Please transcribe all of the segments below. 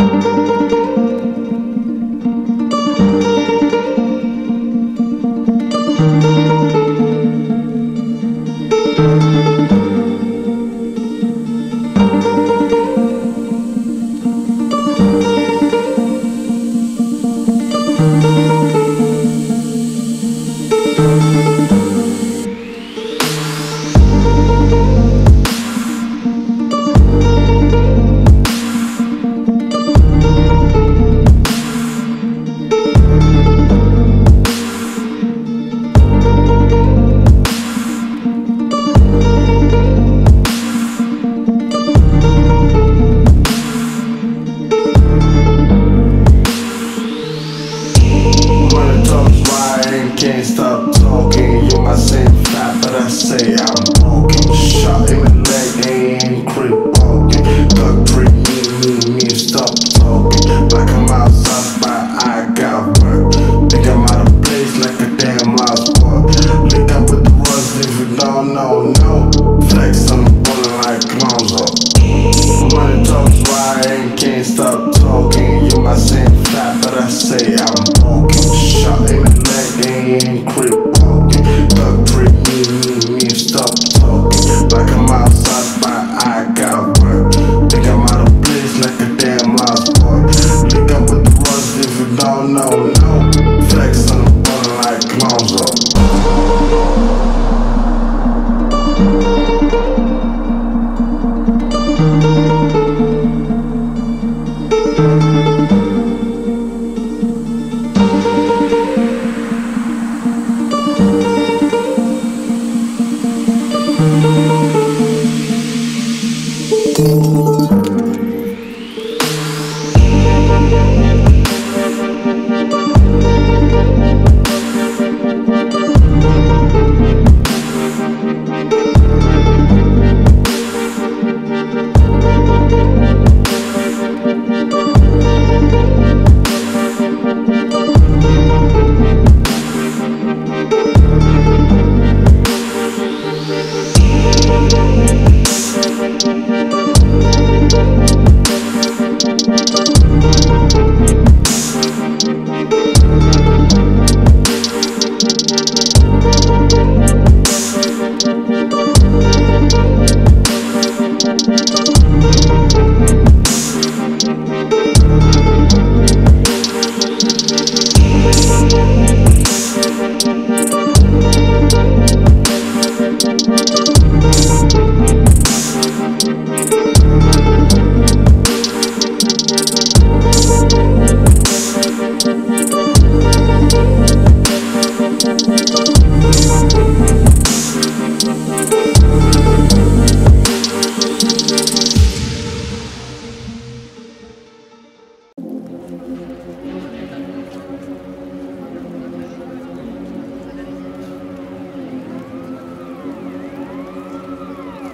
Money say I'm Música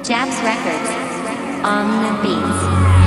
Japs Records on the beats.